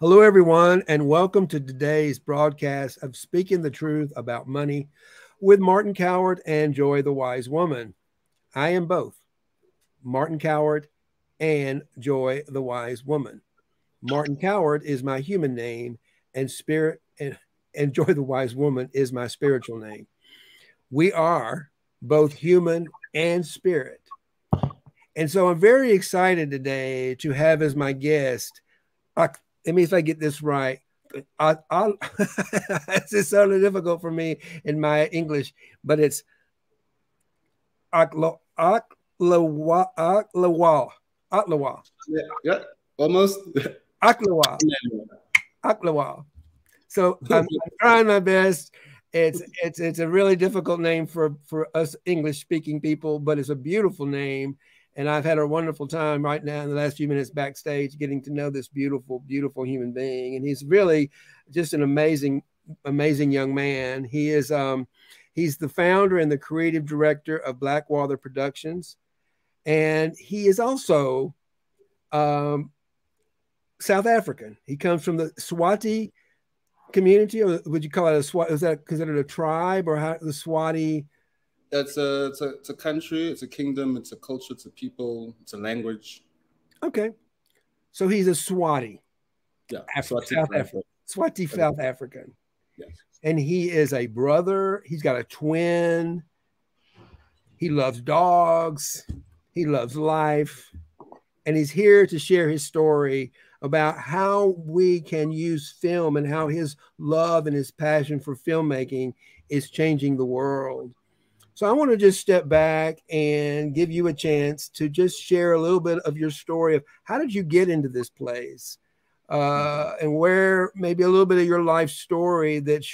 Hello, everyone, and welcome to today's broadcast of Speaking the Truth About Money with Martin Coward and Joy the Wise Woman. I am both Martin Coward and Joy the Wise Woman. Martin Coward is my human name, and Spirit and, and Joy the Wise Woman is my spiritual name. We are both human and spirit. And so I'm very excited today to have as my guest, let me if I get this right. I, I, it's so difficult for me in my English, but it's Akla, Aklawa, Aklawa, Aklawa. Yeah, yeah, almost. Aklawa. Aklawa. So I'm trying my best. It's it's it's a really difficult name for for us English speaking people, but it's a beautiful name. And I've had a wonderful time right now in the last few minutes backstage getting to know this beautiful, beautiful human being. And he's really just an amazing, amazing young man. He is um he's the founder and the creative director of Blackwater Productions. And he is also um South African. He comes from the Swati community, or would you call it a Swati? Is that considered a tribe, or how the Swati? It's a, it's a it's a country, it's a kingdom, it's a culture, it's a people, it's a language. Okay, so he's a Swati. Yeah, Swati, South African. Swati, South African. Yes, and he is a brother. He's got a twin. He loves dogs. He loves life, and he's here to share his story about how we can use film and how his love and his passion for filmmaking is changing the world. So I want to just step back and give you a chance to just share a little bit of your story of how did you get into this place uh, and where maybe a little bit of your life story that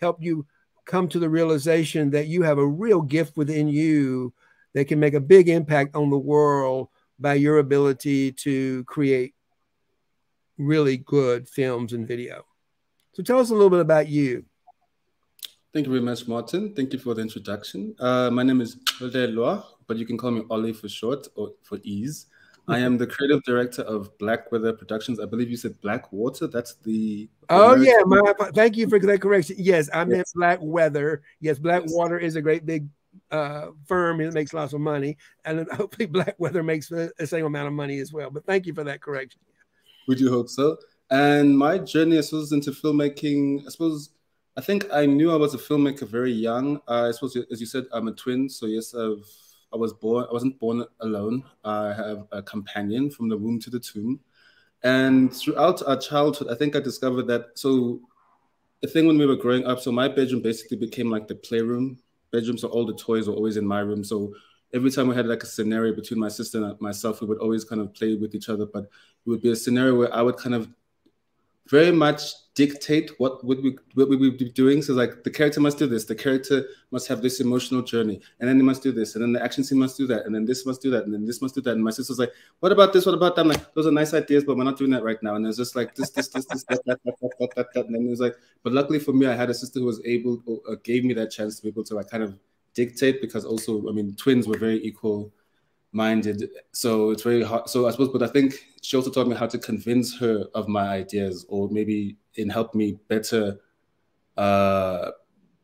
helped you come to the realization that you have a real gift within you that can make a big impact on the world by your ability to create really good films and video. So tell us a little bit about you. Thank you very much, Martin. Thank you for the introduction. Uh, my name is Loa, but you can call me Ollie for short or for ease. I am the creative director of Black Weather Productions. I believe you said Black Water. That's the. Oh American yeah, my, thank you for that correction. Yes, I meant Blackwater. Yes, Blackwater yes. is a great big uh, firm. It makes lots of money, and hopefully Black Weather makes the same amount of money as well. But thank you for that correction. We do hope so. And my journey, I suppose, into filmmaking, I suppose, I think I knew I was a filmmaker very young. Uh, I suppose, as you said, I'm a twin. So, yes, I've, I was born, I wasn't born alone. I have a companion from the womb to the tomb. And throughout our childhood, I think I discovered that. So, the thing when we were growing up, so my bedroom basically became like the playroom bedroom. So, all the toys were always in my room. So, every time we had like a scenario between my sister and myself, we would always kind of play with each other. But it would be a scenario where I would kind of very much dictate what would we what we be doing. So like the character must do this, the character must have this emotional journey, and then they must do this, and then the action scene must do that, and then this must do that, and then this must do that. And my sister's like, "What about this? What about that?" I'm like, "Those are nice ideas, but we're not doing that right now." And it's just like this, this, this, this, that, that, that, that, that, that, that. And then it was like, but luckily for me, I had a sister who was able, or uh, gave me that chance to be able to like kind of dictate because also, I mean, twins were very equal minded. So it's very hard. So I suppose, but I think she also taught me how to convince her of my ideas or maybe in help me better uh,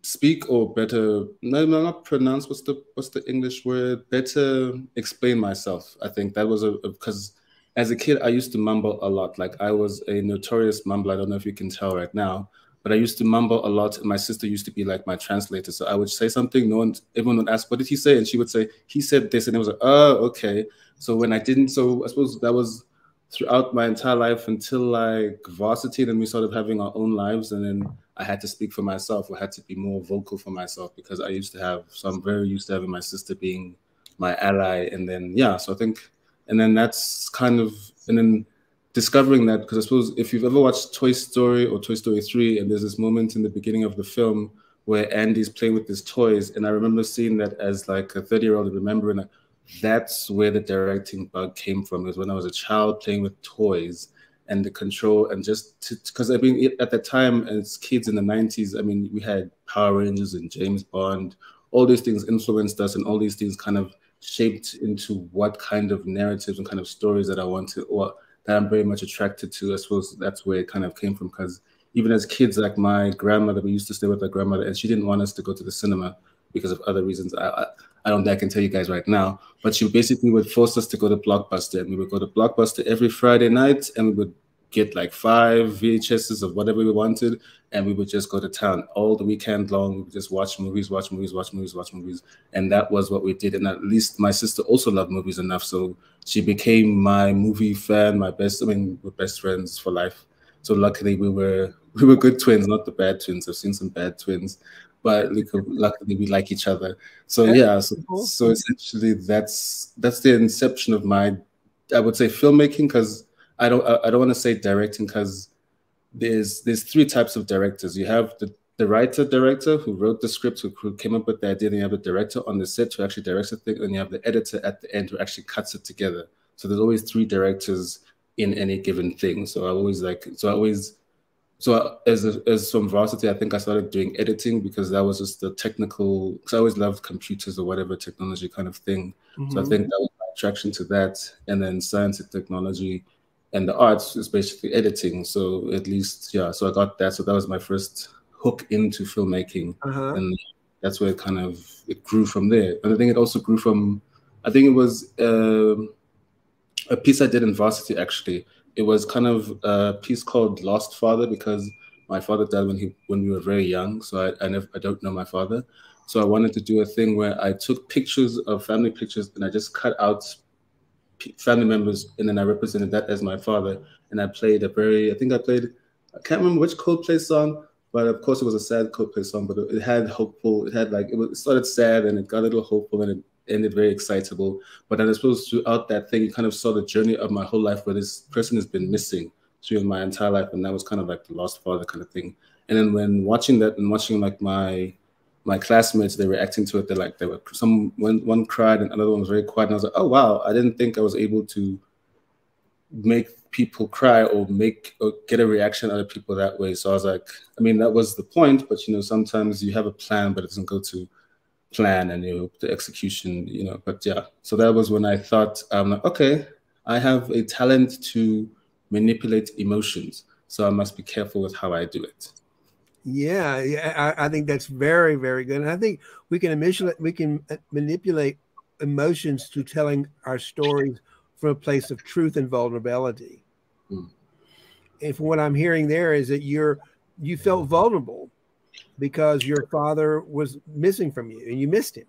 speak or better, no, no, not pronounce. What's the, what's the English word? Better explain myself. I think that was a, because as a kid, I used to mumble a lot. Like I was a notorious mumbler. I don't know if you can tell right now but I used to mumble a lot. And my sister used to be like my translator. So I would say something, no one, everyone would ask, what did he say? And she would say, he said this. And it was like, oh, okay. So when I didn't, so I suppose that was throughout my entire life until like varsity. Then we started having our own lives. And then I had to speak for myself. I had to be more vocal for myself because I used to have, so I'm very used to having my sister being my ally. And then, yeah, so I think, and then that's kind of, and then discovering that because I suppose if you've ever watched Toy Story or Toy Story 3, and there's this moment in the beginning of the film where Andy's playing with his toys, and I remember seeing that as like a 30 year old remembering that that's where the directing bug came from. It was when I was a child playing with toys and the control and just because I mean at the time as kids in the 90s, I mean we had Power Rangers and James Bond, all these things influenced us, and all these things kind of shaped into what kind of narratives and kind of stories that I wanted or that I'm very much attracted to. I suppose that's where it kind of came from because even as kids, like my grandmother, we used to stay with our grandmother, and she didn't want us to go to the cinema because of other reasons. I, I, I don't think I can tell you guys right now, but she basically would force us to go to Blockbuster, and we would go to Blockbuster every Friday night, and we would get like five VHSs of whatever we wanted, and we would just go to town all the weekend long. We would just watch movies, watch movies, watch movies, watch movies, and that was what we did. And at least my sister also loved movies enough, so she became my movie fan, my best. I mean, we're best friends for life. So luckily, we were we were good twins, not the bad twins. I've seen some bad twins, but luckily we like each other. So yeah, so, so essentially that's that's the inception of my, I would say filmmaking because I don't I don't want to say directing because there's there's three types of directors. You have the the writer director who wrote the script, who came up with the idea, and you have the director on the set who actually directs the thing, and you have the editor at the end who actually cuts it together. So there's always three directors in any given thing. So I always like so I always so as a, as from varsity, I think I started doing editing because that was just the technical. Because I always loved computers or whatever technology kind of thing. Mm-hmm. So I mm-hmm. think that was my attraction to that, and then science and technology, and the arts is basically editing. So at least yeah. So I got that. So that was my first hook into filmmaking, uh-huh. and that's where it kind of it grew from there. And I think it also grew from. I think it was. Uh, a piece I did in varsity actually it was kind of a piece called Lost Father because my father died when he when we were very young, so I I, never, I don't know my father. So I wanted to do a thing where I took pictures of family pictures and I just cut out family members and then I represented that as my father and I played a very I think I played I can't remember which Coldplay song, but of course it was a sad Coldplay song, but it had hopeful. It had like it, was, it started sad and it got a little hopeful and it ended very excitable. But I suppose throughout that thing, you kind of saw the journey of my whole life where this person has been missing through my entire life. And that was kind of like the lost father kind of thing. And then when watching that and watching like my my classmates, they were reacting to it. They're like, they were some one one cried and another one was very quiet. And I was like, oh wow, I didn't think I was able to make people cry or make or get a reaction out of people that way. So I was like, I mean, that was the point, but you know, sometimes you have a plan, but it doesn't go to plan and you the execution, you know. But yeah, so that was when I thought, um, okay, I have a talent to manipulate emotions, so I must be careful with how I do it. Yeah, yeah, I, I think that's very, very good, and I think we can manipulate we can uh, manipulate emotions to telling our stories from a place of truth and vulnerability. Mm. And from what I'm hearing there is that you're you felt vulnerable because your father was missing from you and you missed him.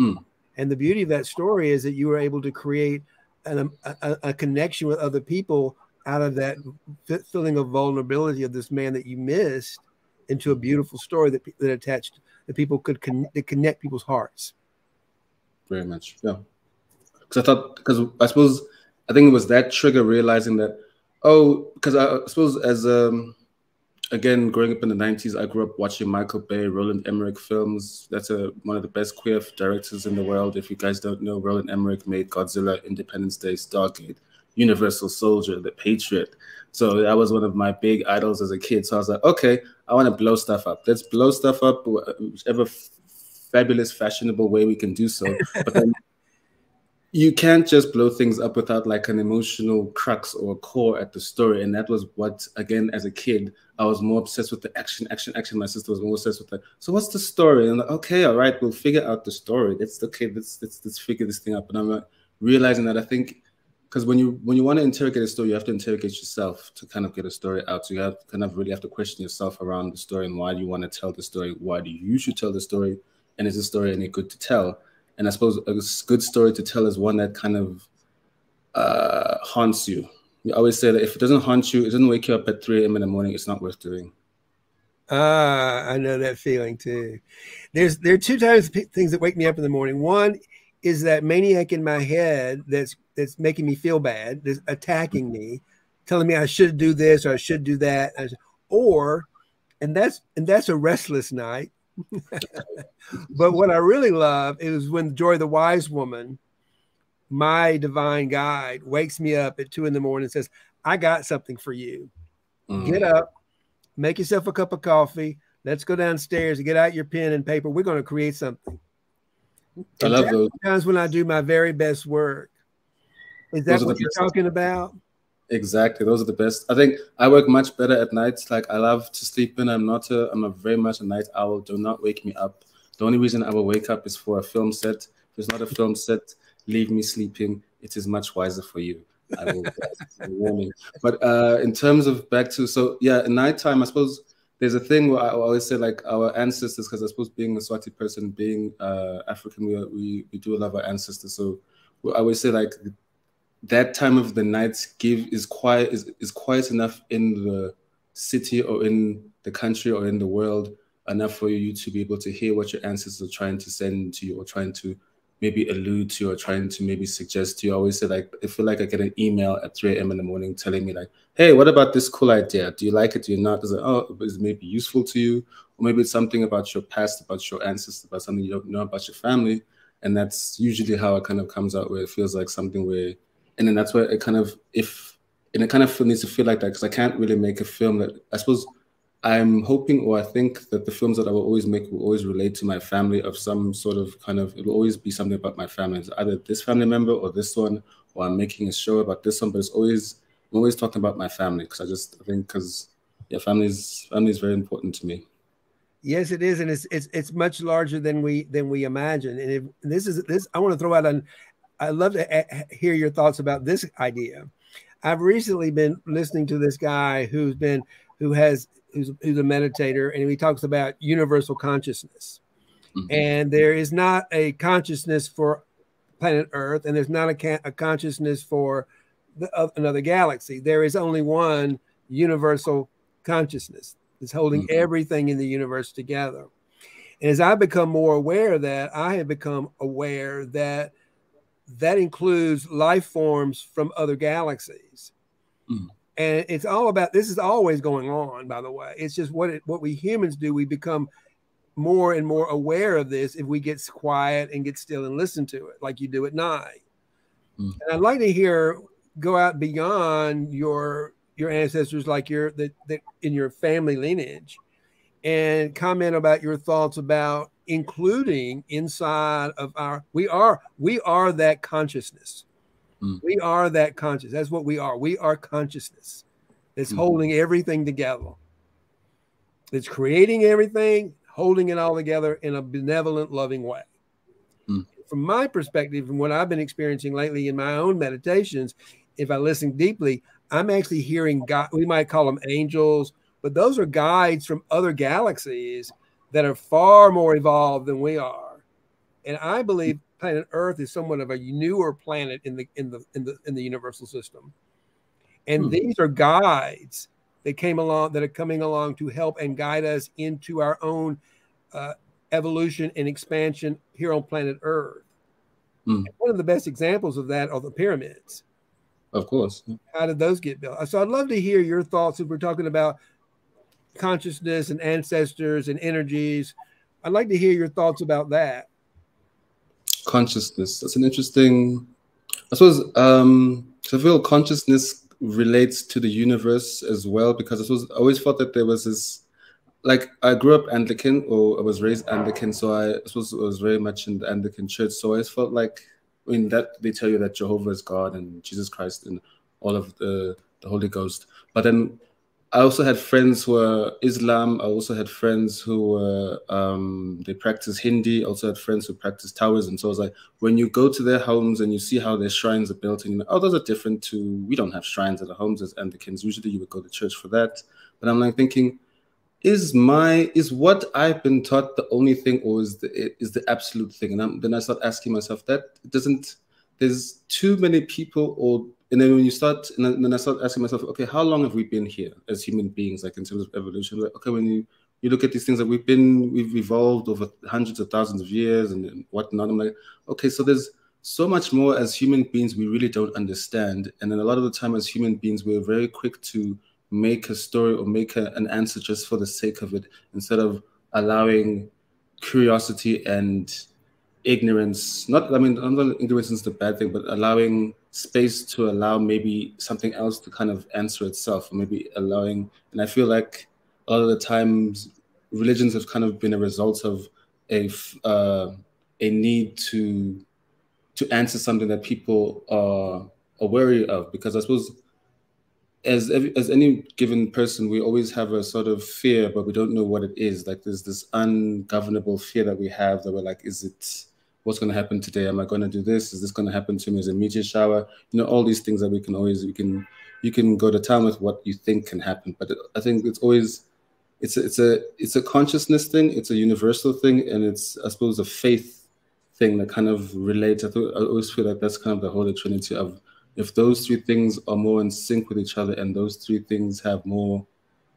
Mm. And the beauty of that story is that you were able to create an, a, a, connection with other people out of that feeling of vulnerability of this man that you missed into a beautiful story that, that attached that people could con- that connect people's hearts. Very much, yeah. Because I thought, because I suppose I think it was that trigger realizing that, oh, because I, suppose as um again, growing up in the 90s, I grew up watching Michael Bay, Roland Emmerich films. That's a, one of the best queer directors in the world. If you guys don't know, Roland Emmerich made Godzilla, Independence Day, Stargate, Universal Soldier, The Patriot. So that was one of my big idols as a kid. So I was like, okay, I want to blow stuff up. Let's blow stuff up, whichever fabulous, fashionable way we can do so. But then you can't just blow things up without like an emotional crux or core at the story. And that was what, again, as a kid, I was more obsessed with the action, action, action. My sister was more obsessed with that. So what's the story? And I'm like, okay, all right, we'll figure out the story. That's okay. Let's let's let's figure this thing up. And I'm like, realizing that I think because when you when you want to interrogate a story, you have to interrogate yourself to kind of get a story out. So you have kind of really have to question yourself around the story and why do you want to tell the story? Why do you should tell the story? And is the story any good to tell? And I suppose a good story to tell is one that kind of uh, haunts you. We always say that if it doesn't haunt you, it doesn't wake you up at 3 a.m. in the morning, it's not worth doing. Ah, I know that feeling too. There's there are two types of things that wake me up in the morning. One is that maniac in my head that's that's making me feel bad, that's attacking me, telling me I should do this or I should do that, or and that's and that's a restless night but what I really love is when Joy the Wise Woman, my divine guide, wakes me up at two in the morning and says, I got something for you. Mm. Get up, make yourself a cup of coffee. Let's go downstairs and get out your pen and paper. We're going to create something. I love those. Times when I do my very best work. Is that what you're talking about? Exactly, those are the best. I think I work much better at night. Like I love to sleep in. I'm not a. I'm a very much a night owl. Do not wake me up. The only reason I will wake up is for a film set. If it's not a film set, leave me sleeping. It is much wiser for you. I will warning. But uh, in terms of back to so yeah, at nighttime, I suppose there's a thing where I always say like our ancestors, because I suppose being a Swati person, being uh, African, we, we we do love our ancestors. So I always say like that time of the night give is quiet is, is quiet enough in the city or in the country or in the world enough for you to be able to hear what your ancestors are trying to send to you or trying to maybe allude to or trying to maybe suggest to you. I always say like I feel like I get an email at 3 a.m. in the morning telling me like, hey, what about this cool idea? Do you like it? Do you not? Is it oh is it maybe useful to you? Or maybe it's something about your past, about your ancestors, about something you don't know about your family. And that's usually how it kind of comes out where it feels like something where and then that's where it kind of if and it kind of needs to feel like that because I can't really make a film that I suppose I'm hoping or I think that the films that I will always make will always relate to my family of some sort of kind of it will always be something about my family. It's either this family member or this one, or I'm making a show about this one, but it's always I'm always talking about my family because I just I think because yeah, family is family is very important to me. Yes, it is, and it's it's it's much larger than we than we imagine. And if, this is this, I want to throw out an I'd love to eh, eh, hear your thoughts about this idea. I've recently been listening to this guy who's been who has who's, who's a meditator, and he talks about universal consciousness. Mm-hmm. And there is not a consciousness for planet Earth, and there's not a, a consciousness for the, uh, another galaxy. There is only one universal consciousness that's holding mm-hmm. everything in the universe together. And as I become more aware of that, I have become aware that that includes life forms from other galaxies. Mm. And it's all about this is always going on, by the way. It's just what it, what we humans do. We become more and more aware of this if we get quiet and get still and listen to it, like you do at night. Mm. And I'd like to hear go out beyond your your ancestors, like your that that in your family lineage, and comment about your thoughts about including inside of our we are we are that consciousness mm. we are that conscious that's what we are we are consciousness It's mm. holding everything together it's creating everything holding it all together in a benevolent loving way mm. from my perspective and what i've been experiencing lately in my own meditations if i listen deeply i'm actually hearing god we might call them angels but those are guides from other galaxies that are far more evolved than we are. And I believe planet Earth is somewhat of a newer planet in the in the in the in the universal system. And hmm. these are guides that came along that are coming along to help and guide us into our own uh, evolution and expansion here on planet Earth. Hmm. One of the best examples of that are the pyramids. Of course. How did those get built? So I'd love to hear your thoughts if we're talking about consciousness and ancestors and energies. I'd like to hear your thoughts about that. Consciousness. That's an interesting. I suppose. Um, so I feel consciousness relates to the universe as well because I suppose I always felt that there was this. Like I grew up Anglican, or I was raised Anglican, so I, suppose I was very much in the Anglican church. So I always felt like, I mean, that they tell you that Jehovah is God and Jesus Christ and all of the the Holy Ghost. But then I also had friends who were Islam. I also had friends who were um, they practice Hindi. Also had friends who practice Taoism. So I was like, when you go to their homes and you see how their shrines are built, and you know, oh, those are different to we don't have shrines at our homes as Anglicans. Usually, you would go to church for that. But I'm like thinking, is my is what I've been taught the only thing, or is the is the absolute thing? And I'm, then I start asking myself that doesn't. There's too many people or and then when you start, and then I start asking myself, okay, how long have we been here as human beings, like in terms of evolution? Like, okay, when you you look at these things that we've been, we've evolved over hundreds of thousands of years and, and whatnot. I'm like, okay, so there's so much more as human beings we really don't understand. And then a lot of the time, as human beings, we're very quick to make a story or make a, an answer just for the sake of it, instead of allowing curiosity and ignorance. Not, I mean, not ignorance is the bad thing, but allowing space to allow maybe something else to kind of answer itself, or maybe allowing. And I feel like a lot of the times religions have kind of been a result of a uh, a need to to answer something that people are are wary of. Because I suppose as as any given person, we always have a sort of fear, but we don't know what it is. Like there's this ungovernable fear that we have that we're like, is it what's going to happen today? Am I going to do this? Is this going to happen to me as a meteor shower? You know, all these things that we can always you can you can go to town with what you think can happen, but I think it's always it's a, it's a it's a consciousness thing, it's a universal thing, and it's I suppose a faith thing that kind of relates. I, th- I always feel like that's kind of the holy trinity of if those three things are more in sync with each other and those three things have more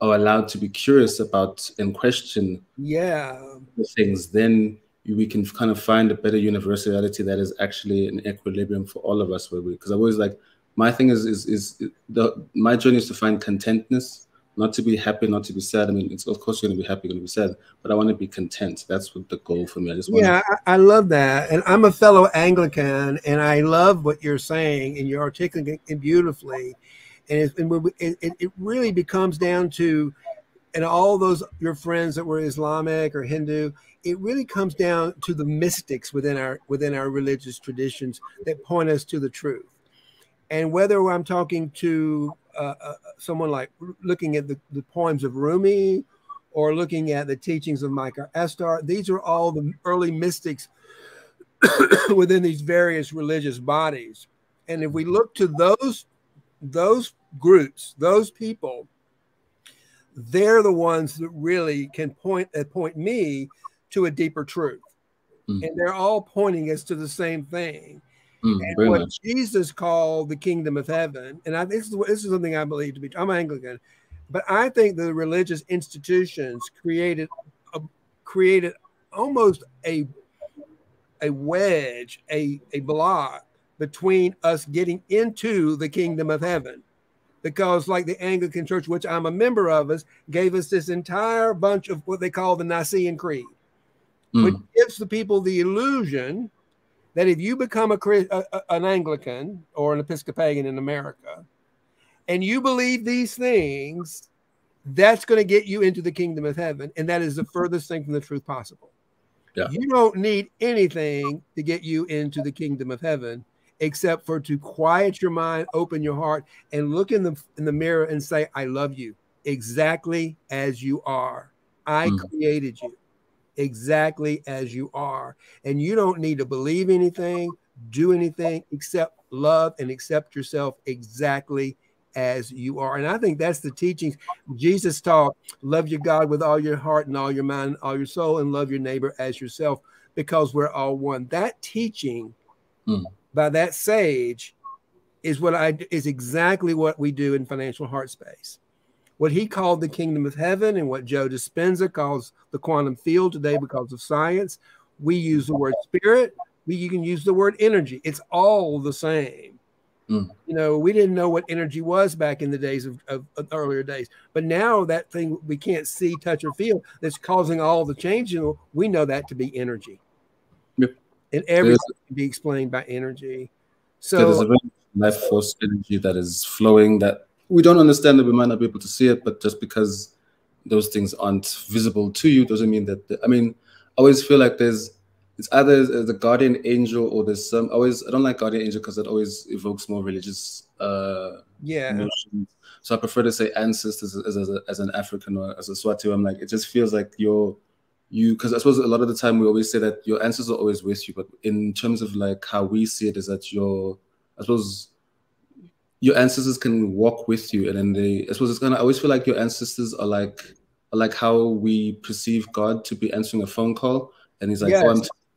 are allowed to be curious about and question yeah the things then we can kind of find a better universality that is actually an equilibrium for all of us where we because i always like my thing is is is the my journey is to find contentness not to be happy, not to be sad. I mean, it's of course you're gonna be happy, you're gonna be sad, but I want to be content. That's what the goal for me. I just yeah, I, I love that, and I'm a fellow Anglican, and I love what you're saying, and you're articulating it beautifully, and, it, and it, it really becomes down to, and all those your friends that were Islamic or Hindu, it really comes down to the mystics within our within our religious traditions that point us to the truth, and whether I'm talking to uh, uh, someone like looking at the, the poems of Rumi or looking at the teachings of Meister Eckhart. These are all the early mystics within these various religious bodies. And if we look to those those groups, those people, they're the ones that really can point that point me to a deeper truth. Mm. And they're all pointing us to the same thing. Mm, and what. Jesus called the kingdom of heaven, and I, this, is, this is something I believe to be. I'm Anglican, but I think the religious institutions created a, created almost a a wedge, a a block between us getting into the kingdom of heaven. Because, like the Anglican Church, which I'm a member of, us gave us this entire bunch of what they call the Nicene Creed, mm. which gives the people the illusion that if you become a, a, an Anglican or an Episcopalian in America, and you believe these things, that's going to get you into the kingdom of heaven, and that is the furthest thing from the truth possible. Yeah. You don't need anything to get you into the kingdom of heaven except for to quiet your mind, open your heart, and look in the in the mirror and say, "I love you exactly as you are. I mm. created you." Exactly as you are. And you don't need to believe anything, do anything except love and accept yourself exactly as you are. And I think that's the teachings Jesus taught love your God with all your heart and all your mind, and all your soul, and love your neighbor as yourself because we're all one. That teaching mm. by that sage is what I is exactly what we do in financial heart space what he called the kingdom of heaven and what Joe Dispenza calls the quantum field today because of science. We use the word spirit. We, you can use the word energy. It's all the same. Mm. You know, we didn't know what energy was back in the days of, of, of, earlier days, but now that thing we can't see, touch, or feel that's causing all the change, you know, we know that to be energy. Yep. And everything can be explained by energy. So there's a very life force energy that is flowing that we don't understand that we might not be able to see it, but just because those things aren't visible to you doesn't mean that. The, I mean, I always feel like there's it's either the guardian angel or there's some. I always I don't like guardian angel because it always evokes more religious uh yeah emotions. So I prefer to say ancestors as, as, a, as an African or as a Swati. I'm like it just feels like you're you because I suppose a lot of the time we always say that your ancestors are always with you, but in terms of like how we see it is that your I suppose your ancestors can walk with you and then they I suppose it's gonna I always feel like your ancestors are like are like how we perceive God to be answering a phone call and he's like, yes. Oh,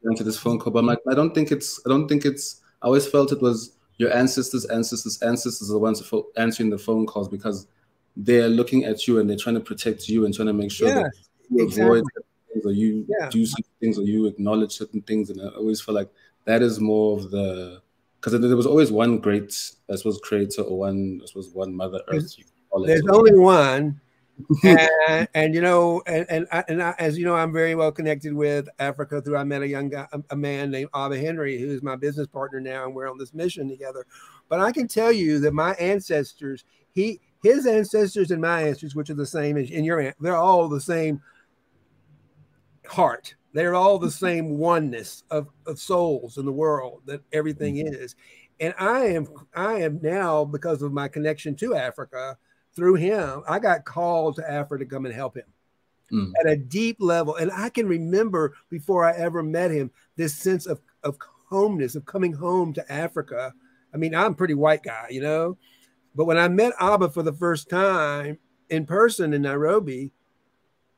I'm to this phone call. But I'm like, I don't think it's I don't think it's I always felt it was your ancestors, ancestors, ancestors are the ones answering the phone calls because they're looking at you and they're trying to protect you and trying to make sure that you exactly. avoid things or you yeah. do certain things or you acknowledge certain things. And I always feel like that is more of the because there was always one great, I suppose, creator or one, I suppose, one Mother Earth. There's only one. and, and, you know, and and, I, and I, as you know, I'm very well connected with Africa through I met a young guy, a man named Abba Henry, who is my business partner now, and we're on this mission together. But I can tell you that my ancestors, he his ancestors and my ancestors, which are the same as in your they're all the same heart. They're all the same oneness of, of souls in the world that everything mm-hmm. is. And I am I am now because of my connection to Africa through him. I got called to Africa to come and help him mm. at a deep level. And I can remember before I ever met him this sense of of homeness of coming home to Africa. I mean, I'm a pretty white guy, you know, but when I met Abba for the first time in person in Nairobi,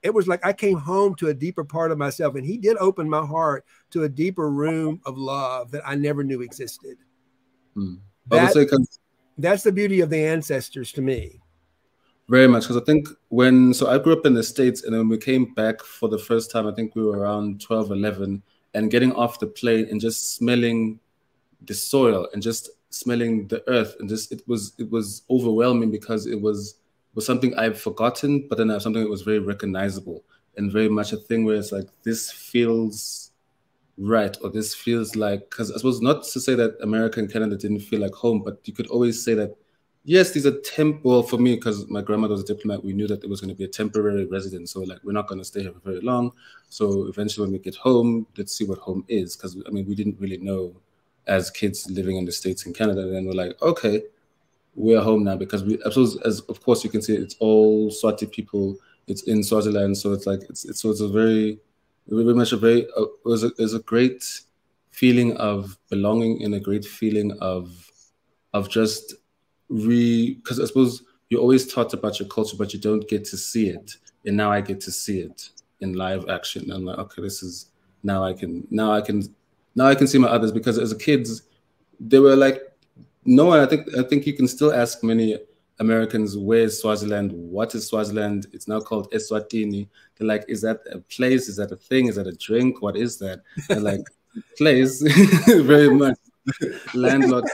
it was like I came home to a deeper part of myself. And he did open my heart to a deeper room of love that I never knew existed. Mm. That, say, that's the beauty of the ancestors to me. Very much. Because I think when, so I grew up in the States and then we came back for the first time, I think we were around 12, 11, and getting off the plane and just smelling the soil and just smelling the earth and just it was it was overwhelming because it was was something I've forgotten, but then something that was very recognizable and very much a thing where it's like this feels right or this feels like because I suppose not to say that America and Canada didn't feel like home, but you could always say that yes, these are temp. Well, for me, because my grandmother was a diplomat, we knew that it was going to be a temporary residence. So like we're not going to stay here for very long. So eventually, when we get home, let's see what home is. Because I mean, we didn't really know as kids living in the states and Canada. And then we're like, okay, we're home now because we, I suppose, as of course you can see, it's all Swati people. It's in Swaziland, so it's like it's, it's so it's a very, very much a very uh, it was a, it was a great feeling of belonging and a great feeling of of just re because I suppose you're always taught about your culture, but you don't get to see it. And now I get to see it in live action. I'm like, okay, this is now I can now I can now I can see my others because as a kids, they were like no. I think I think you can still ask many Americans, where is Swaziland? What is Swaziland? It's now called Eswatini. They're like, is that a place? Is that a thing? Is that a drink? What is that? They're like, place, very much landlocked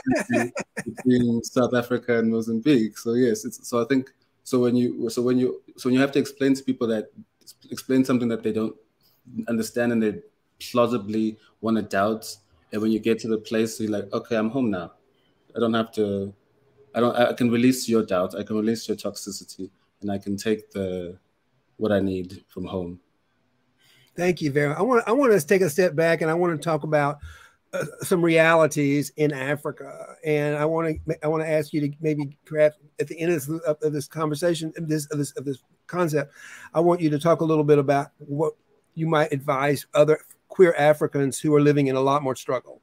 between South Africa and Mozambique. So yes, so I think so when you so when you so when you have to explain to people that explain something that they don't understand and they plausibly want to doubt, and when you get to the place, you're like, okay, I'm home now. I don't have to. I don't. I can release your doubt. I can release your toxicity, and I can take the what I need from home. Thank you Vera. I want. I want to take a step back, and I want to talk about uh, some realities in Africa, and I want to. I want to ask you to maybe perhaps at the end of this, of this conversation, of this, of this of this concept, I want you to talk a little bit about what you might advise other queer Africans who are living in a lot more struggle.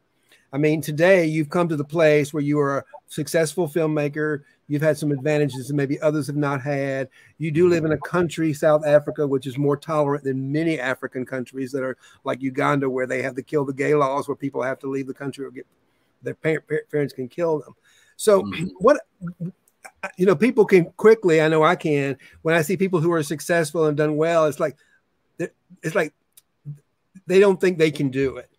I mean, today you've come to the place where you are a successful filmmaker. You've had some advantages that maybe others have not had. You do live in a country, South Africa, which is more tolerant than many African countries that are like Uganda, where they have the kill the gay laws, where people have to leave the country or get their parents can kill them. So, mm-hmm. what you know, people can quickly. I know I can. When I see people who are successful and done well, it's like it's like they don't think they can do it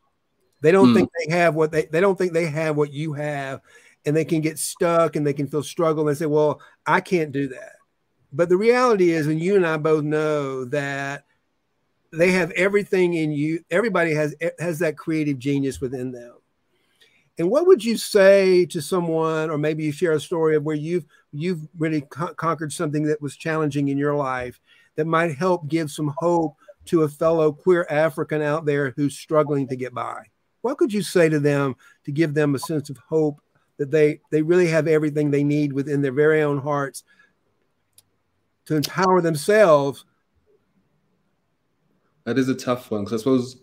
they don't mm. think they have what they they don't think they have what you have, and they can get stuck and they can feel struggle and say, "Well, I can't do that." But the reality is, and you and I both know that they have everything in you. Everybody has has that creative genius within them. And what would you say to someone, or maybe you share a story of where you've you've really co conquered something that was challenging in your life that might help give some hope to a fellow queer African out there who's struggling to get by? What could you say to them to give them a sense of hope that they they really have everything they need within their very own hearts to empower themselves? That is a tough one because i suppose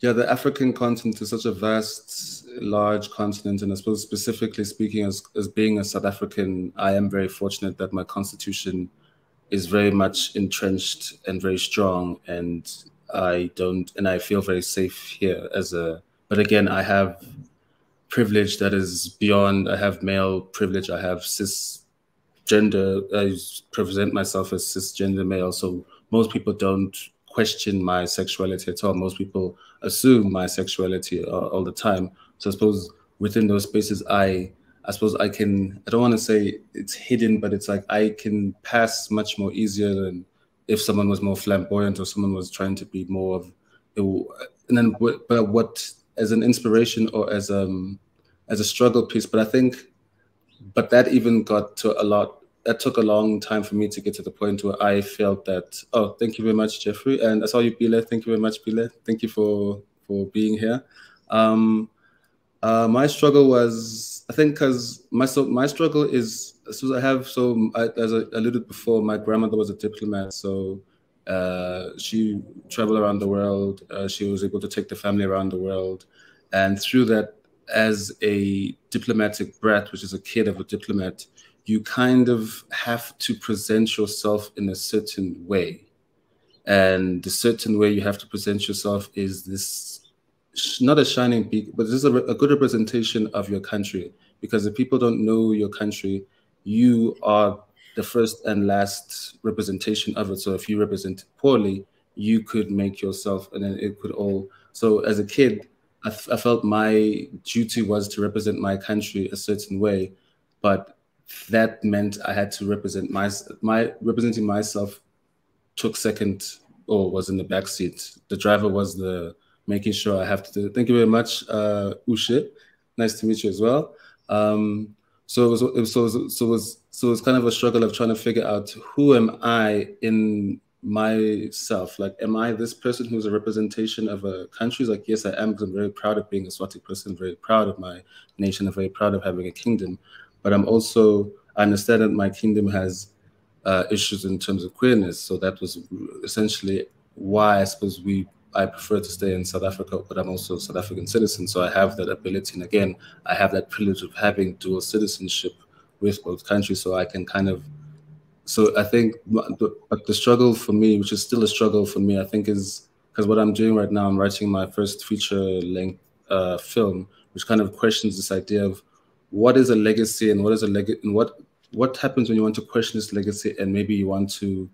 yeah the african continent is such a vast large continent and i suppose specifically speaking as, as being a south african i am very fortunate that my constitution is very much entrenched and very strong and i don't and i feel very safe here as a but again, I have privilege that is beyond. I have male privilege. I have cisgender. I present myself as cisgender male. So most people don't question my sexuality at all. Most people assume my sexuality all, all the time. So I suppose within those spaces, I I suppose I can. I don't want to say it's hidden, but it's like I can pass much more easier than if someone was more flamboyant or someone was trying to be more of. And then, but what as an inspiration or as um as a struggle piece. But I think, but that even got to a lot. That took a long time for me to get to the point where I felt that. Oh, thank you very much, Jeffrey, and I saw you, Bile. Thank you very much, Bile. Thank you for for being here. Um, Uh, my struggle was, I think, because my so my struggle is so I have so I, as I alluded before, my grandmother was a diplomat, so uh, she traveled around the world. Uh, she was able to take the family around the world, and through that, as a diplomatic brat, which is a kid of a diplomat, you kind of have to present yourself in a certain way, and the certain way you have to present yourself is this not a shining peak, but this is a, a, good representation of your country. Because if people don't know your country, you are the first and last representation of it. So if you represent poorly, you could make yourself, and then it could all. So as a kid, I, felt my duty was to represent my country a certain way, but that meant I had to represent my my representing myself took second or was in the back seat. The driver was the making sure I have to do. Thank you very much, uh, Ushe. Nice to meet you as well. Um, so it was, it was, so it was, so it was, so it was kind of a struggle of trying to figure out who am I in myself? Like, am I this person who's a representation of a country? Like, yes, I am because I'm very proud of being a Swati person, very proud of my nation, I'm very proud of having a kingdom. But I'm also, I understand that my kingdom has uh, issues in terms of queerness. So that was essentially why I suppose we I prefer to stay in South Africa, but I'm also a South African citizen, so I have that ability. And again, I have that privilege of having dual citizenship with both countries, so I can kind of. So I think, the struggle for me, which is still a struggle for me, I think is because what I'm doing right now, I'm writing my first feature-length uh, film, which kind of questions this idea of what is a legacy and what is a legacy and what what happens when you want to question this legacy and maybe you want to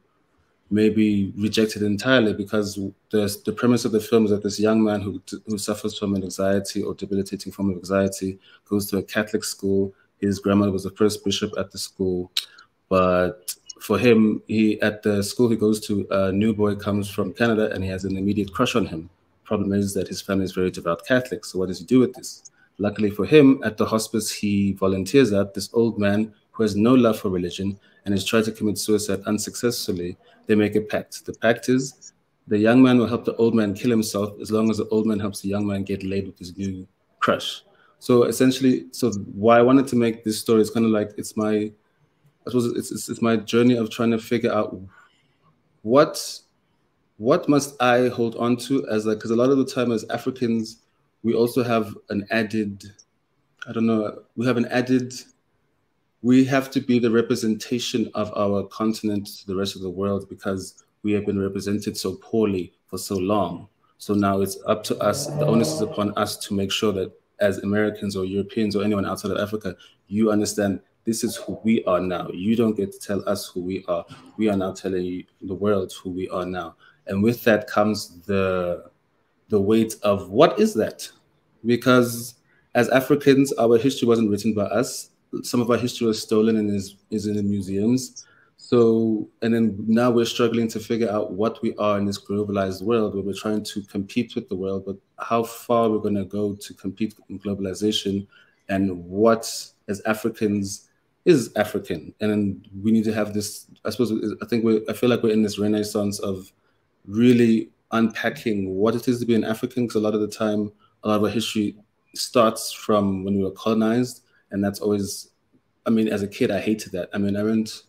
maybe rejected entirely because the, the premise of the film is that this young man who, who suffers from an anxiety or debilitating form of anxiety goes to a Catholic school. His grandmother was the first bishop at the school, but for him, he at the school he goes to, a new boy comes from Canada and he has an immediate crush on him. Problem is that his family is very devout Catholic. So what does he do with this? Luckily for him, at the hospice he volunteers at, this old man who has no love for religion and has tried to commit suicide unsuccessfully, they make a pact. The pact is the young man will help the old man kill himself as long as the old man helps the young man get laid with his new crush. So essentially, so why I wanted to make this story is kind of like it's my, I suppose it's, it's, it's my journey of trying to figure out what what must I hold on to as like because a lot of the time as Africans we also have an added I don't know we have an added we have to be the representation of our continent to the rest of the world because we have been represented so poorly for so long. So now it's up to us, the onus is upon us to make sure that as Americans or Europeans or anyone outside of Africa, you understand this is who we are now. You don't get to tell us who we are. We are now telling the world who we are now. And with that comes the the weight of what is that? Because as Africans, our history wasn't written by us some of our history was stolen and is, is in the museums. So, and then now we're struggling to figure out what we are in this globalized world where we're trying to compete with the world, but how far we're going to go to compete in globalization and what, as Africans, is African. And we need to have this, I suppose, I think we I feel like we're in this renaissance of really unpacking what it is to be an African, because a lot of the time, a lot of our history starts from when we were colonized and that's always i mean as a kid i hated that. I mean i went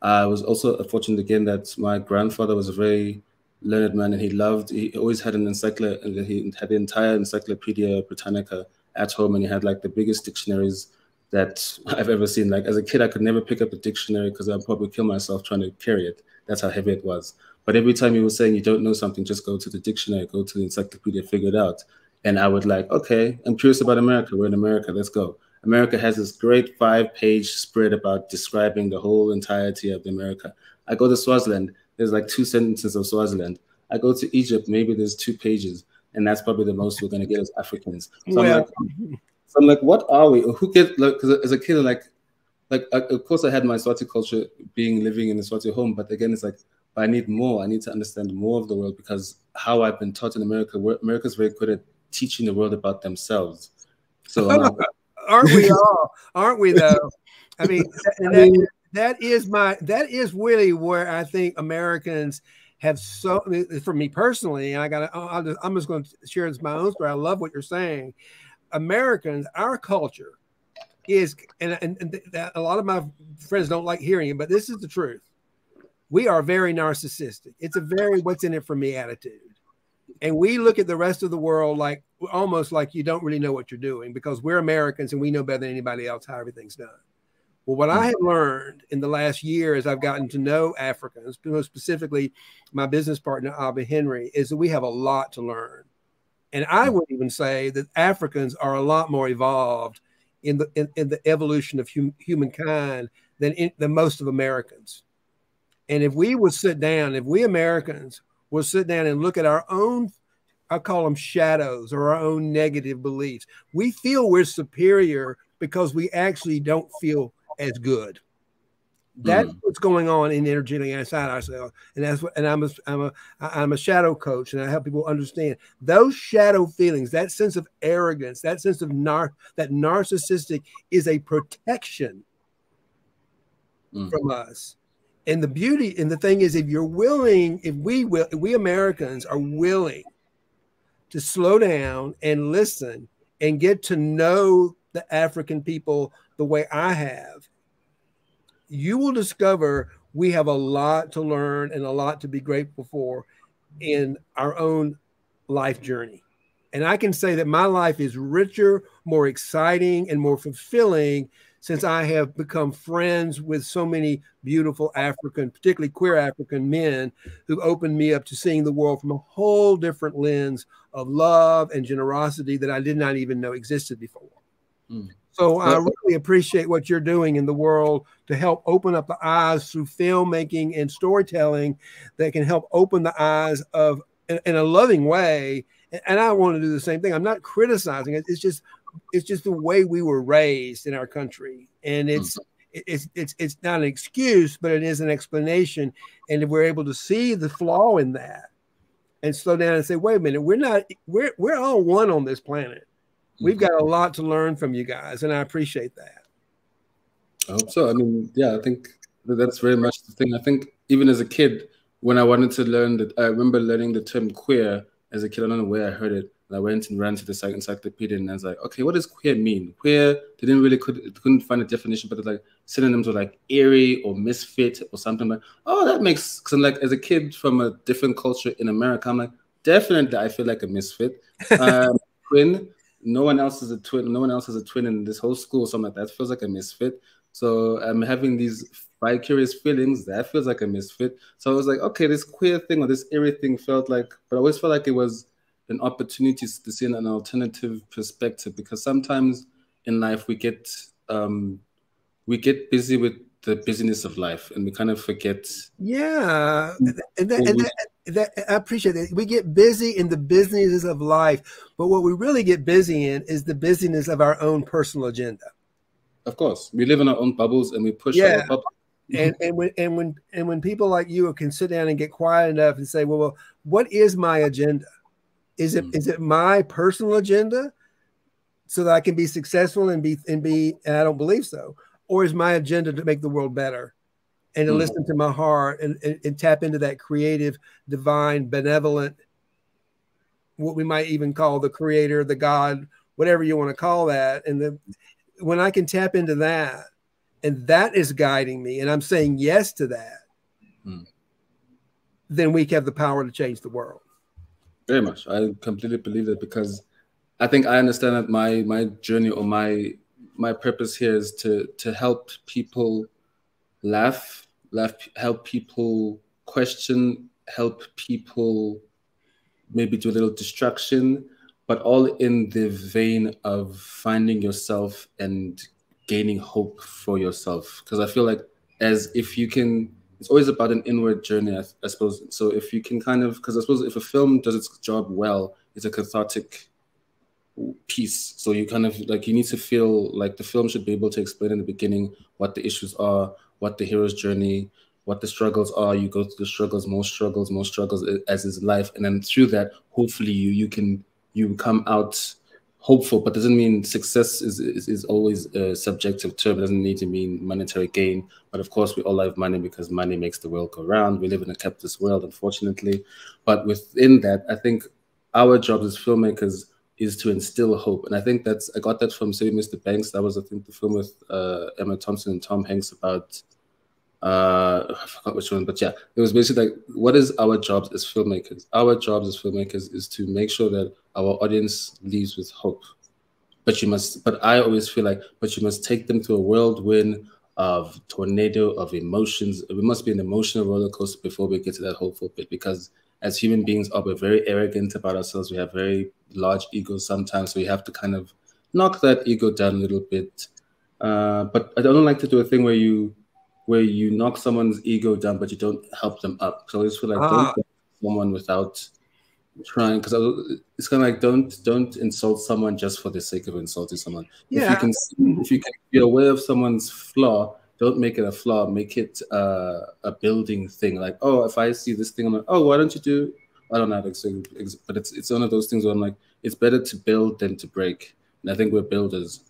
i was also fortunate again that my grandfather was a very learned man and he loved he always had an encyclopedia he had the entire encyclopedia britannica at home and he had like the biggest dictionaries that i've ever seen. Like as a kid i could never pick up a dictionary because i'd probably kill myself trying to carry it. That's how heavy it was. But every time he was saying you don't know something just go to the dictionary go to the encyclopedia figure it out. And i would like okay i'm curious about america. We're in america. Let's go America has this great five page spread about describing the whole entirety of America. I go to Swaziland, there's like two sentences of Swaziland. I go to Egypt, maybe there's two pages, and that's probably the most we're going to get as Africans. So, well, I'm like, so I'm like, what are we? Who gets, like, because as a kid, like, like of course I had my Swati culture being living in a Swati home, but again, it's like, I need more. I need to understand more of the world because how I've been taught in America, America's very good at teaching the world about themselves. So aren't we all? Aren't we though? I mean, that, that is my that is really where I think Americans have so. For me personally, and I got. I'm just going to share this my own story. I love what you're saying. Americans, our culture is, and, and, and a lot of my friends don't like hearing it, but this is the truth. We are very narcissistic. It's a very what's in it for me attitude. And we look at the rest of the world like almost like you don't really know what you're doing because we're Americans and we know better than anybody else how everything's done. Well, what I mm. have learned in the last year as I've gotten to know Africans, most specifically my business partner, Abba Henry, is that we have a lot to learn. And I mm. would even say that Africans are a lot more evolved in the in, in the evolution of hum, humankind than in, than most of Americans. And if we would sit down, if we Americans would sit down and look at our own, I call them shadows or our own negative beliefs, we feel we're superior because we actually don't feel as good. That's mm. what's going on in energetically inside ourselves, and that's what. And I'm a, I'm a, I'm a shadow coach, and I help people understand those shadow feelings, that sense of arrogance, that sense of nar, that narcissistic is a protection mm. from us. And the beauty and the thing is, if you're willing, if we will, if we Americans are willing to slow down and listen and get to know the African people the way I have, you will discover we have a lot to learn and a lot to be grateful for in our own life journey. And I can say that my life is richer, more exciting, and more fulfilling since I have become friends with so many beautiful African, particularly queer African men who've opened me up to seeing the world from a whole different lens of love and generosity that I did not even know existed before. Mm. So I really appreciate what you're doing in the world to help open up the eyes through filmmaking and storytelling that can help open the eyes of in, in a loving way. And I want to do the same thing. I'm not criticizing it. It's just it's just the way we were raised in our country, and it's. Mm-hmm. It's, it's it's not an excuse, but it is an explanation. And if we're able to see the flaw in that and slow down and say, wait a minute, we're not we're we're all one on this planet we've got a lot to learn from you guys, and I appreciate that. I hope so. I mean, yeah, I think that's very much the thing. I think even as a kid, when I wanted to learn that, I remember learning the term queer as a kid. I don't know where I heard it. And I went and ran to the site encyclopedia and I was like, okay, what does queer mean? Queer, they didn't really could couldn't find a definition, but like synonyms were like eerie or misfit or something like. Oh, that makes. Because I'm like, as a kid from a different culture in America, I'm like, definitely, I feel like a misfit. Um, twin, no one else is a twin. No one else is a twin in this whole school. Something like that feels like a misfit. So I'm having these vicarious feelings. That feels like a misfit. So I was like, okay, this queer thing or this eerie thing felt like, but I always felt like it was an opportunity to see an alternative perspective because sometimes in life we get um, we get busy with the busyness of life and we kind of forget. Yeah, and that, and that, that, I appreciate that. We get busy in the businesses of life, but what we really get busy in is the busyness of our own personal agenda. Of course, we live in our own bubbles and we push yeah. our bubbles. And and when and when and when people like you can sit down and get quiet enough and say, well, well what is my agenda? Is it mm. is it my personal agenda so that I can be successful and be and be and I don't believe so or is my agenda to make the world better and to mm. listen to my heart and, and, and, tap into that creative, divine, benevolent, what we might even call the creator, the God, whatever you want to call that. And the, when I can tap into that, and that is guiding me, and I'm saying yes to that, mm. then we have the power to change the world. Very much. I completely believe that because I think I understand that my my journey or my my purpose here is to to help people laugh, laugh, help people question, help people maybe do a little distraction, but all in the vein of finding yourself and gaining hope for yourself. Because I feel like as if you can, it's always about an inward journey, I, I suppose. So if you can kind of, because I suppose if a film does its job well, it's a cathartic piece. So you kind of like you need to feel like the film should be able to explain in the beginning what the issues are, what the hero's journey, what the struggles are. You go through the struggles, more struggles, more struggles as is life, and then through that, hopefully you you can you come out hopeful. But doesn't mean success is is, is always a subjective term. It doesn't need to mean monetary gain. But of course, we all love money because money makes the world go round. We live in a capitalist world, unfortunately. But within that, I think our job as filmmakers is to instill hope. And I think that's I got that from say Mr. Banks. That was I think the film with uh, Emma Thompson and Tom Hanks about uh, I forgot which one, but yeah, it was basically like what is our jobs as filmmakers? Our jobs as filmmakers is to make sure that our audience leaves with hope. But you must, but I always feel like, but you must take them to a whirlwind of tornado of emotions. It must be an emotional roller coaster before we get to that hopeful bit because as human beings are we're very arrogant about ourselves. We have very large egos sometimes. So we have to kind of knock that ego down a little bit. Uh, but I don't like to do a thing where you where you knock someone's ego down, but you don't help them up. So I just feel like ah. don't someone without trying because it's kind of like don't don't insult someone just for the sake of insulting someone. Yeah. If you can if you can be aware of someone's flaw, don't make it a flaw. Make it uh, a building thing. Like oh, if I see this thing, I'm like oh, why don't you do? I don't know, but it's it's one of those things where I'm like it's better to build than to break. And I think we're builders.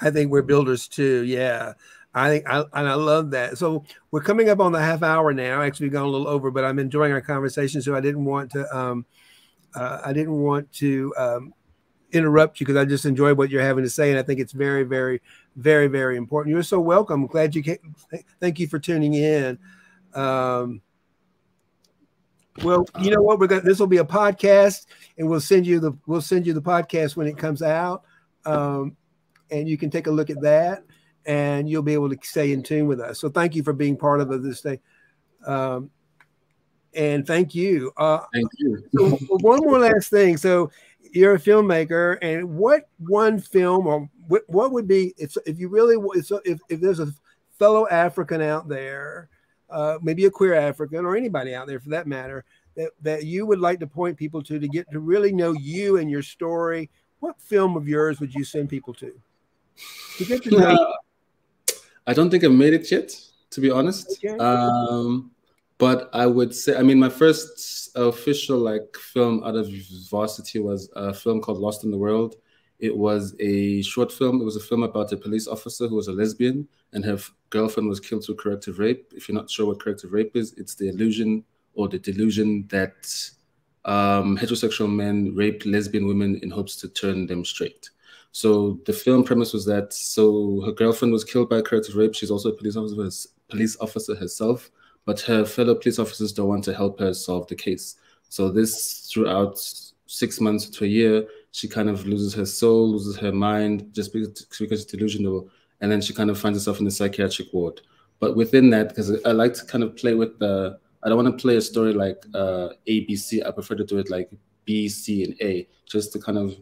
I think we're builders too. Yeah. I think I and I love that. So we're coming up on the half hour now. Actually, we've gone a little over, but I'm enjoying our conversation. So I didn't want to um, uh, I didn't want to um, interrupt you because I just enjoy what you're having to say, and I think it's very, very, very, very important. You're so welcome. Glad you came. Thank you for tuning in. Um, well, you know what? We're gonna. This will be a podcast, and we'll send you the we'll send you the podcast when it comes out, um, and you can take a look at that and you'll be able to stay in tune with us. So thank you for being part of this day. Um, and thank you. Uh, thank you. so one more last thing. So you're a filmmaker, and what one film or what, what would be if if you really if if there's a fellow African out there, uh, maybe a queer African or anybody out there for that matter, that that you would like to point people to to get to really know you and your story. What film of yours would you send people to? To get to know I don't think I've made it yet, to be honest. Okay. Um, but I would say, I mean, my first official like film out of varsity was a film called Lost in the World. It was a short film. It was a film about a police officer who was a lesbian and her girlfriend was killed through corrective rape. If you're not sure what corrective rape is, it's the illusion or the delusion that um, heterosexual men rape lesbian women in hopes to turn them straight. So the film premise was that so her girlfriend was killed by a corrective rape. She's also a police officer, police officer herself, but her fellow police officers don't want to help her solve the case. So this throughout six months to a year, she kind of loses her soul, loses her mind, just because, because she's delusional, and then she kind of finds herself in the psychiatric ward. But within that, because I like to kind of play with the, I don't want to play a story like uh, A, B, C. I prefer to do it like B, C, and A, just to kind of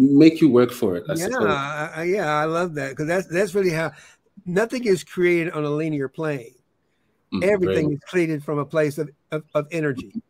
make you work for it. I yeah, I, yeah, I love that because that's that's really how nothing is created on a linear plane. Mm, Everything right. is created from a place of, of, of energy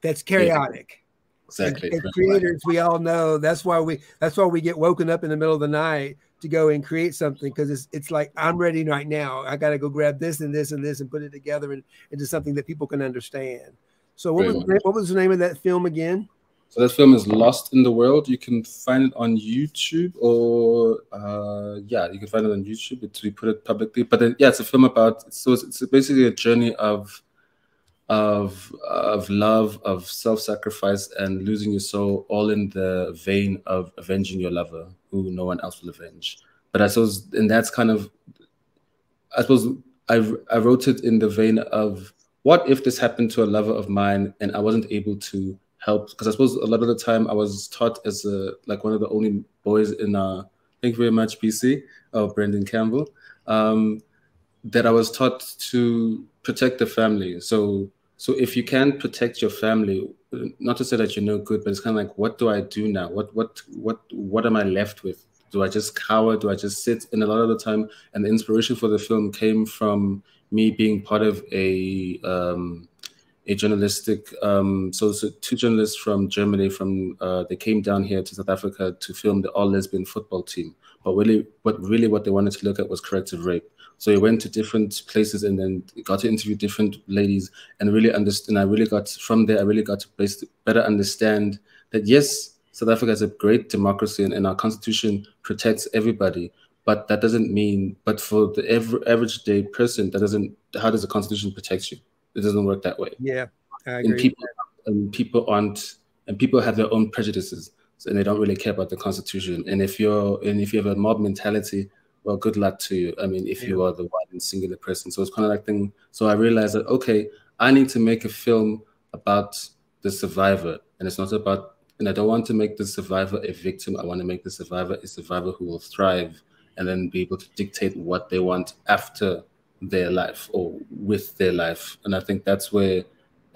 that's chaotic. Exactly. As, as creators, we all know that's why we that's why we get woken up in the middle of the night to go and create something because it's it's like I'm ready right now. I got to go grab this and this and this and put it together and, into something that people can understand. So what was what was the name of that film again? So that film is Lost in the World. You can find it on YouTube, or uh, yeah, you can find it on YouTube. We put it publicly, but then, yeah, it's a film about. So it's, it's basically a journey of of of love, of self-sacrifice, and losing your soul, all in the vein of avenging your lover, who no one else will avenge. But I suppose, and that's kind of, I suppose, I I wrote it in the vein of what if this happened to a lover of mine and I wasn't able to helped because I suppose a lot of the time I was taught as a like one of the only boys in uh thank you very much BC oh Brendan Campbell um, that I was taught to protect the family. So so if you can protect your family not to say that you're no good but it's kind of like what do I do now? What what what what am I left with? Do I just cower? Do I just sit? And a lot of the time and the inspiration for the film came from me being part of a um, a journalistic um, so, so, two journalists from Germany from uh, they came down here to South Africa to film the all lesbian football team. But really, what really what they wanted to look at was corrective rape. So we went to different places and then got to interview different ladies and really understand. I really got from there. I really got to better understand that yes, South Africa is a great democracy and, and our constitution protects everybody. But that doesn't mean. But for the every average day person, that doesn't. How does the constitution protect you? It doesn't work that way. Yeah, and people and people aren't and people have their own prejudices. and they don't really care about the constitution. And if you're and if you have a mob mentality, well, good luck to you. I mean, if yeah. you are the one in singular person. So it's kind of like thing. So I realized that okay, I need to make a film about the survivor, and it's not about. And I don't want to make the survivor a victim. I want to make the survivor a survivor who will thrive and then be able to dictate what they want after their life or with their life. And I think that's where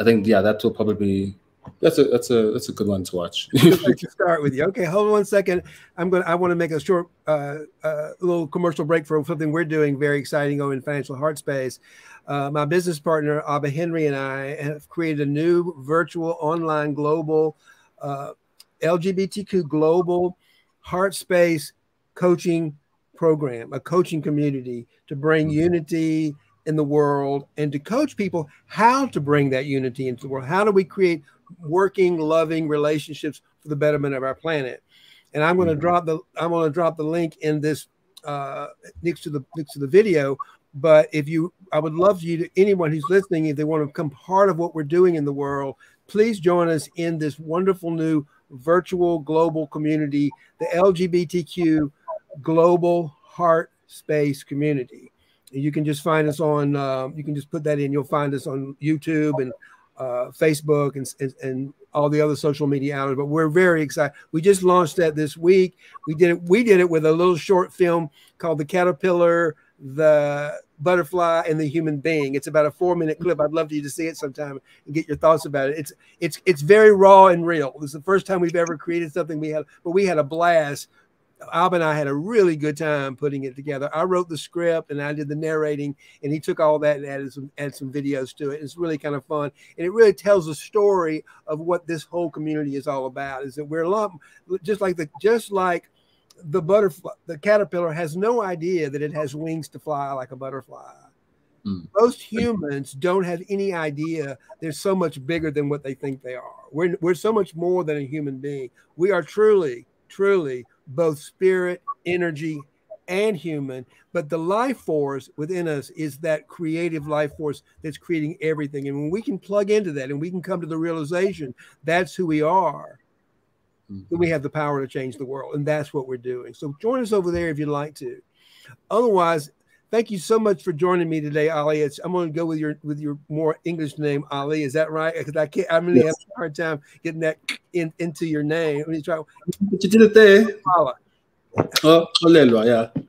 I think yeah, that will probably that's a that's a that's a good one to watch. to start with you. Okay, hold on one second. I'm going. to I want to make a short, uh, uh, little commercial break for something we're doing very exciting over in Financial Heart Space. Uh, my business partner Abba Henry and I have created a new virtual online global uh, LGBTQ global heart space coaching program, a coaching community to bring mm-hmm. unity in the world and to coach people how to bring that unity into the world. How do we create working, loving relationships for the betterment of our planet? And I'm going to mm-hmm. drop the I'm going to drop the link in this uh, next to the next to the video. But if you, I would love you to anyone who's listening, if they want to become part of what we're doing in the world, please join us in this wonderful new virtual global community, the LGBTQ global heart space community. You can just find us on. Uh, you can just put that in. You'll find us on YouTube and uh, Facebook and, and, and all the other social media outlets. But we're very excited. We just launched that this week. We did it. We did it with a little short film called "The Caterpillar, the Butterfly, and the Human Being." It's about a four-minute clip. I'd love for you to see it sometime and get your thoughts about it. It's it's it's very raw and real. It's the first time we've ever created something. We had, but we had a blast Alb and I had a really good time putting it together. I wrote the script and I did the narrating, and he took all that and added some added some videos to it. It's really kind of fun, and it really tells a story of what this whole community is all about. Is that we're a lot just like the just like the butterfly, the caterpillar has no idea that it has wings to fly like a butterfly. Mm. Most humans don't have any idea they're so much bigger than what they think they are. We're, we're so much more than a human being. We are truly, truly both spirit, energy, and human. But the life force within us is that creative life force that's creating everything. And when we can plug into that and we can come to the realization that's who we are, mm-hmm. then we have the power to change the world. And that's what we're doing. So join us over there if you'd like to. Otherwise, thank you so much for joining me today, Ollie. It's, I'm going to go with your with your more English name, Ollie. Is that right? Because I can't. I'm really yes. having a hard time getting that in, into your name. Let me try. But you did it there. Oh, Olelwa, yeah.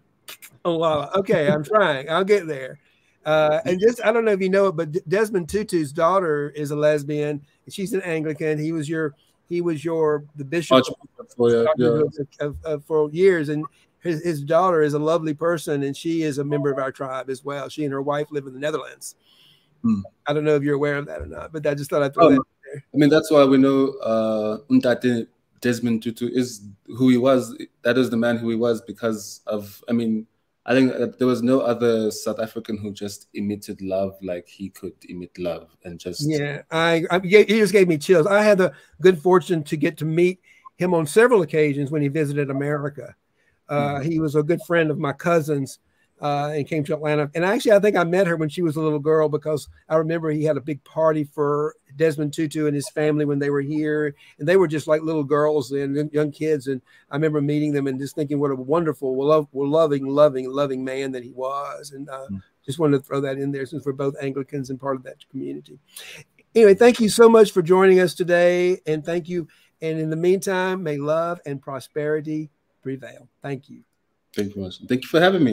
Oh wow. Okay, I'm trying. I'll get there. Uh, and just I don't know if you know it, but Desmond Tutu's daughter is a lesbian. She's an Anglican. He was your he was your the bishop for, yeah, yeah. Of, of, for years, and his, his daughter is a lovely person and she is a member of our tribe as well. She and her wife live in the Netherlands. Hmm. I don't know if you're aware of that or not, but I just thought I'd throw um, that there. I mean, that's why we know uh, Untate Desmond Tutu is who he was. That is the man who he was because of, I mean, I think there was no other South African who just emitted love like he could emit love and just. Yeah, I, I he just gave me chills. I had the good fortune to get to meet him on several occasions when he visited America. Uh. He was a good friend of my cousin's uh, and came to Atlanta. And actually, I think I met her when she was a little girl because I remember he had a big party for Desmond Tutu and his family when they were here. And they were just like little girls and young kids. And I remember meeting them and just thinking what a wonderful, love, loving, loving, loving man that he was. And uh, mm-hmm. just wanted to throw that in there since we're both Anglicans and part of that community. Anyway, thank you so much for joining us today. And thank you. And in the meantime, may love and prosperity prevail. Thank you. Thank you. Thank you for having me.